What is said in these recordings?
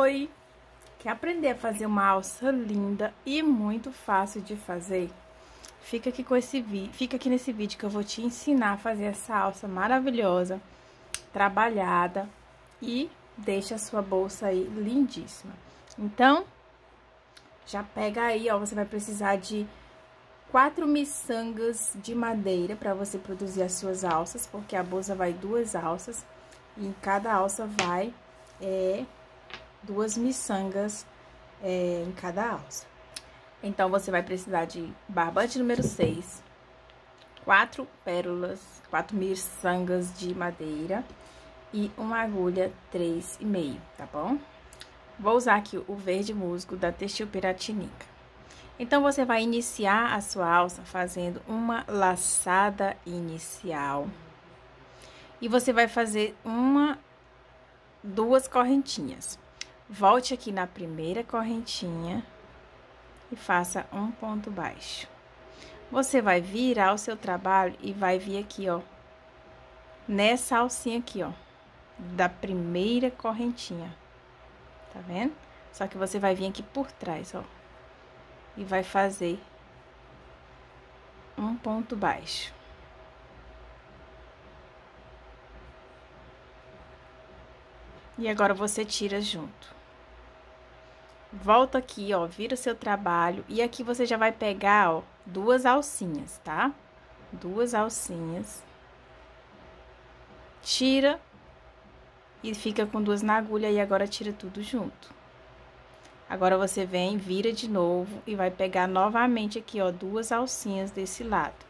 Oi! Quer aprender a fazer uma alça linda e muito fácil de fazer? Fica aqui com esse vídeo, fica aqui nesse vídeo que eu vou te ensinar a fazer essa alça maravilhosa, trabalhada e deixa a sua bolsa aí lindíssima. Então, já pega aí, ó, você vai precisar de quatro miçangas de madeira para você produzir as suas alças, porque a bolsa vai duas alças e em cada alça vai é duas miçangas é, em cada alça. Então, você vai precisar de barbante número 6, quatro pérolas, quatro miçangas de madeira e uma agulha 3,5, tá bom? Vou usar aqui o verde musgo da Textil Piratinica. Então, você vai iniciar a sua alça fazendo uma laçada inicial. E você vai fazer uma, duas correntinhas. Volte aqui na primeira correntinha e faça um ponto baixo. Você vai virar o seu trabalho e vai vir aqui, ó, nessa alcinha aqui, ó, da primeira correntinha. Tá vendo? Só que você vai vir aqui por trás, ó, e vai fazer um ponto baixo. E agora você tira junto. Volta aqui, ó, vira seu trabalho e aqui você já vai pegar, ó, duas alcinhas, tá? Duas alcinhas. Tira e fica com duas na agulha e agora tira tudo junto. Agora você vem, vira de novo e vai pegar novamente aqui, ó, duas alcinhas desse lado.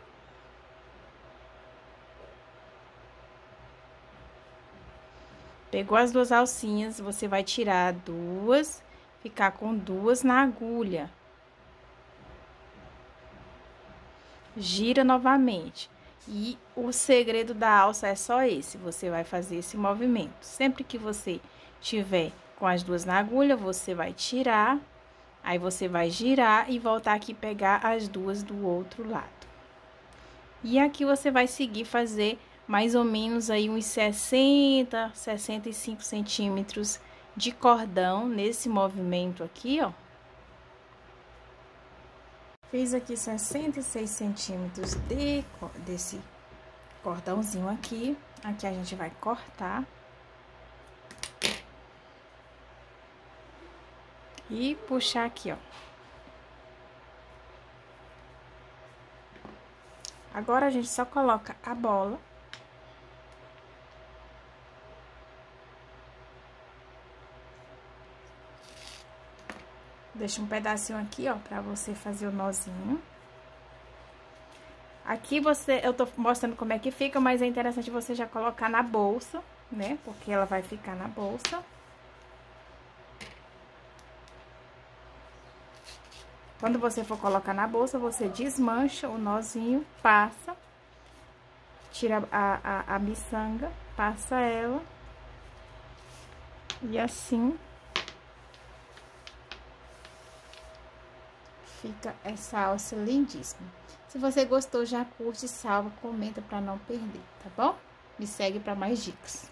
Pegou as duas alcinhas, você vai tirar duas ficar com duas na agulha. Gira novamente. E o segredo da alça é só esse, você vai fazer esse movimento. Sempre que você tiver com as duas na agulha, você vai tirar, aí você vai girar e voltar aqui pegar as duas do outro lado. E aqui você vai seguir fazer mais ou menos aí uns 60, 65 centímetros de cordão nesse movimento aqui, ó. Fiz aqui 66 centímetros de, desse cordãozinho aqui. Aqui a gente vai cortar. E puxar aqui, ó. Agora, a gente só coloca a bola Deixa um pedacinho aqui, ó, pra você fazer o nozinho. Aqui você, eu tô mostrando como é que fica, mas é interessante você já colocar na bolsa, né? Porque ela vai ficar na bolsa. Quando você for colocar na bolsa, você desmancha o nozinho, passa, tira a, a, a miçanga, passa ela. E assim fica essa alça lindíssima. Se você gostou, já curte, salva, comenta para não perder, tá bom? Me segue para mais dicas.